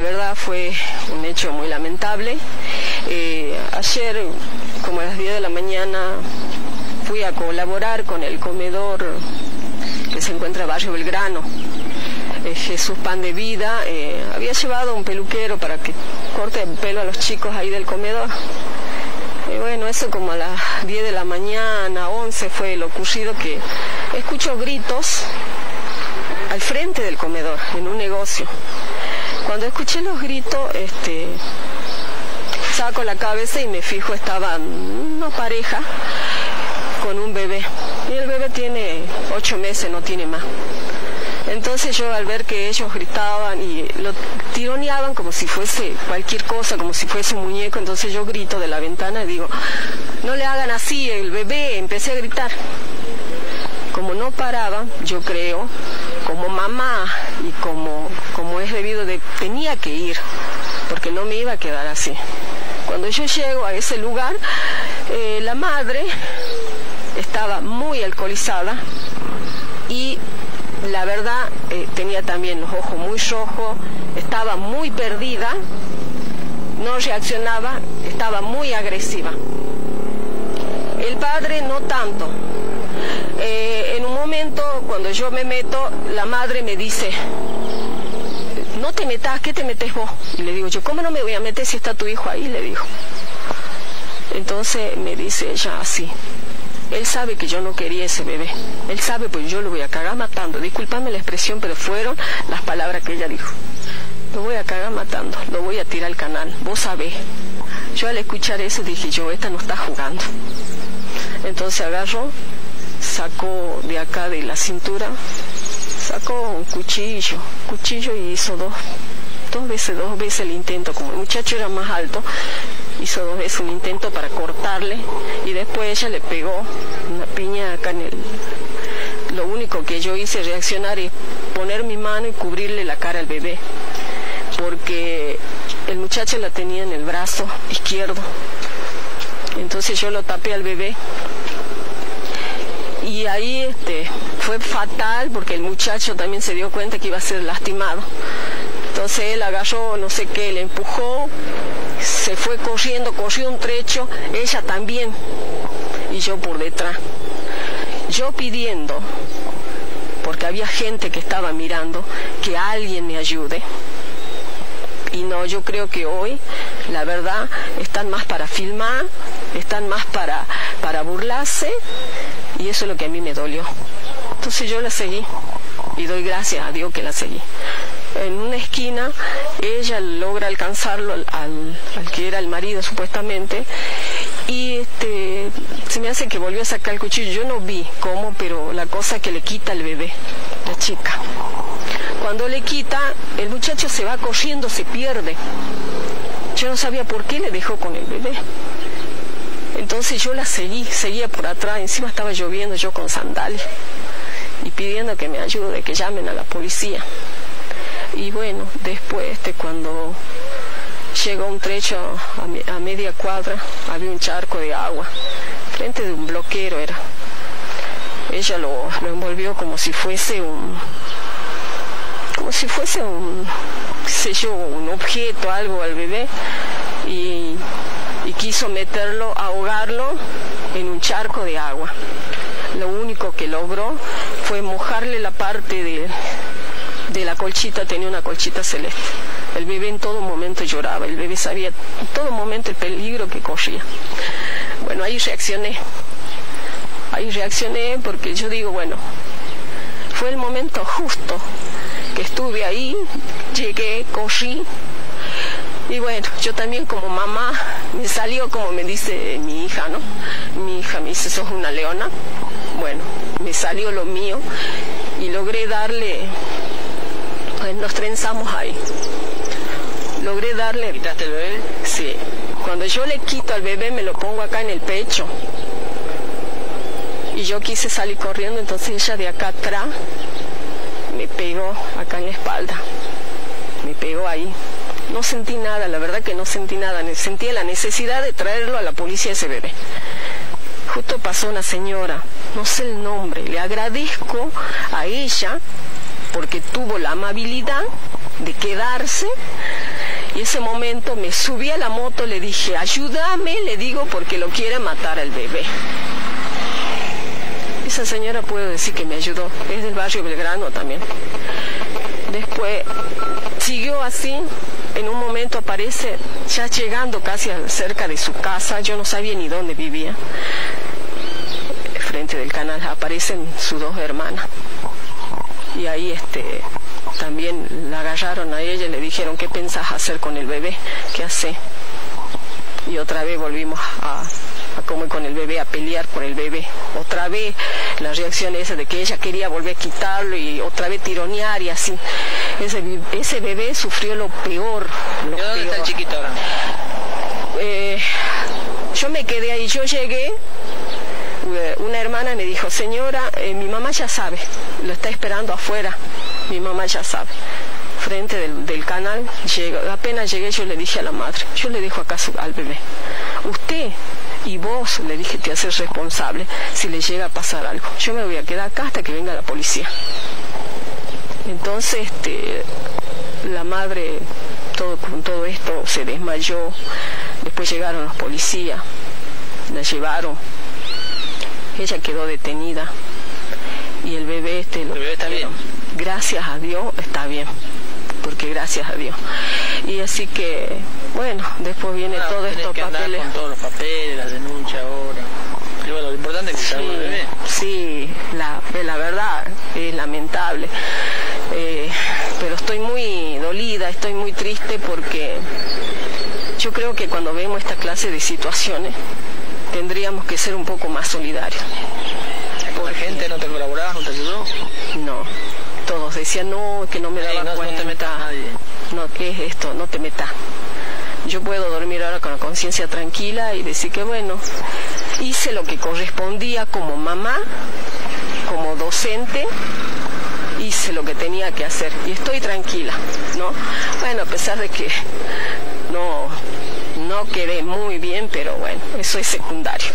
La verdad fue un hecho muy lamentable. Eh, ayer, como a las 10 de la mañana, fui a colaborar con el comedor que se encuentra en Barrio Belgrano. Eh, Jesús Pan de Vida eh, había llevado un peluquero para que corte el pelo a los chicos ahí del comedor. Y bueno, eso como a las 10 de la mañana, 11 fue lo ocurrido que escucho gritos al frente del comedor, en un negocio. Cuando escuché los gritos, este, saco la cabeza y me fijo, estaba una pareja con un bebé. Y el bebé tiene ocho meses, no tiene más. Entonces yo al ver que ellos gritaban y lo tironeaban como si fuese cualquier cosa, como si fuese un muñeco, entonces yo grito de la ventana y digo, no le hagan así, el bebé, empecé a gritar. Como no paraba, yo creo, como mamá y como, como es debido de, tenía que ir, porque no me iba a quedar así. Cuando yo llego a ese lugar, eh, la madre estaba muy alcoholizada y la verdad eh, tenía también los ojos muy rojos, estaba muy perdida, no reaccionaba, estaba muy agresiva. El padre no tanto. Eh, en un momento, yo me meto, la madre me dice, no te metas, ¿qué te metes vos? Y le digo yo, ¿cómo no me voy a meter si está tu hijo ahí? Le digo. Entonces me dice ella así, él sabe que yo no quería ese bebé. Él sabe, pues yo lo voy a cagar matando. Disculpame la expresión, pero fueron las palabras que ella dijo. Lo voy a cagar matando, lo voy a tirar al canal. Vos sabés. Yo al escuchar eso dije yo, esta no está jugando. Entonces agarró, sacó de acá de la cintura, sacó un cuchillo, cuchillo y hizo dos, dos veces, dos veces el intento. Como el muchacho era más alto, hizo dos veces un intento para cortarle y después ella le pegó una piña acá en el... Lo único que yo hice reaccionar es poner mi mano y cubrirle la cara al bebé, porque el muchacho la tenía en el brazo izquierdo. Entonces yo lo tapé al bebé y ahí este, fue fatal porque el muchacho también se dio cuenta que iba a ser lastimado. Entonces él agarró, no sé qué, le empujó, se fue corriendo, corrió un trecho, ella también, y yo por detrás. Yo pidiendo, porque había gente que estaba mirando, que alguien me ayude. Y no, yo creo que hoy, la verdad, están más para filmar, están más para, para burlarse, y eso es lo que a mí me dolió. Entonces yo la seguí, y doy gracias a Dios que la seguí en una esquina, ella logra alcanzarlo al, que era el marido supuestamente, y este, se me hace que volvió a sacar el cuchillo. Yo no vi cómo, pero la cosa que le quita el bebé, la chica. Cuando le quita, el muchacho se va corriendo, se pierde. Yo no sabía por qué le dejó con el bebé. Entonces yo la seguí, seguía por atrás, encima estaba lloviendo yo con sandalias y pidiendo que me ayude, que llamen a la policía. Y bueno, después este, cuando llegó un trecho a, media cuadra, había un charco de agua, frente de un bloquero era. Ella lo, envolvió como si fuese un, como si fuese un, sé yo, un objeto, algo al bebé, y, y quiso meterlo, ahogarlo en un charco de agua. Lo único que logró fue mojarle la parte de, de la colchita tenía una colchita celeste. El bebé en todo momento lloraba, el bebé sabía en todo momento el peligro que corría. Bueno, ahí reaccioné. Ahí reaccioné porque yo digo, bueno, fue el momento justo que estuve ahí, llegué, corrí. Y bueno, yo también como mamá me salió como me dice mi hija, ¿no? Mi hija me dice, sos una leona. Bueno, me salió lo mío y logré darle pues nos trenzamos ahí. Logré darle... ¿Quitaste el bebé? Sí. Cuando yo le quito al bebé me lo pongo acá en el pecho. Y yo quise salir corriendo, entonces ella de acá atrás me pegó acá en la espalda. Me pegó ahí. No sentí nada, la verdad que no sentí nada. Sentía la necesidad de traerlo a la policía ese bebé. Justo pasó una señora, no sé el nombre, le agradezco a ella porque tuvo la amabilidad de quedarse Y ese momento me subí a la moto, le dije, ayúdame, le digo, porque lo quiere matar al bebé. Esa señora puedo decir que me ayudó, es del barrio Belgrano también. Después siguió así, en un momento aparece, ya llegando casi cerca de su casa, yo no sabía ni dónde vivía, frente del canal aparecen sus dos hermanas. Y ahí este también la agarraron a ella y le dijeron, ¿qué pensás hacer con el bebé? ¿Qué hace? Y otra vez volvimos a, a como con el bebé, a pelear por el bebé. Otra vez la reacción esa de que ella quería volver a quitarlo y otra vez tironear y así. Ese, ese bebé sufrió lo peor. Lo ¿Y dónde está el chiquito ahora? Eh, yo me quedé ahí, yo llegué, eh, una hermana me dijo, señora, eh, mi mamá ya sabe, lo está esperando afuera, mi mamá ya sabe. Frente del, del canal, llega, apenas llegué yo le dije a la madre, yo le dejo acá su- al bebé, usted y vos le dije te haces responsable si le llega a pasar algo. Yo me voy a quedar acá hasta que venga la policía. Entonces, este, la madre, todo, con todo esto, se desmayó. Después llegaron los policías, la llevaron. Ella quedó detenida. Y el bebé, este, lo ¿El bebé está trajeron. Gracias a Dios está bien. Porque gracias a Dios. Y así que, bueno, después viene Ah, todo que andar papeles. con todos los papeles, las denuncias ahora. Y bueno, lo importante es que salga el bebé. Sí, la, la verdad es lamentable. Eh, pero estoy muy dolida, estoy muy triste porque yo creo que cuando vemos esta clase de situaciones tendríamos que ser un poco más solidarios. ¿La gente no te colaboraba, no te ayudó? No, todos decían no, que no me daba no- no te cuenta. metas. No, ¿qué es esto? No te metas. Yo puedo dormir ahora con la conciencia tranquila y decir que bueno, hice lo que correspondía como mamá, como docente, hice lo que tenía que hacer y estoy tranquila, ¿no? Bueno, a pesar de que no, no quedé muy bien, pero bueno, eso es secundario.